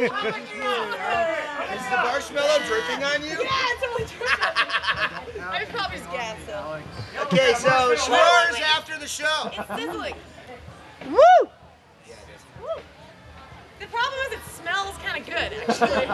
Is the marshmallow dripping on you? Yeah, it's only dripping. I probably just gas though. Okay, so s'mores after the show. It's sizzling. Woo! Yeah, it is. The problem is it smells kind of good, actually.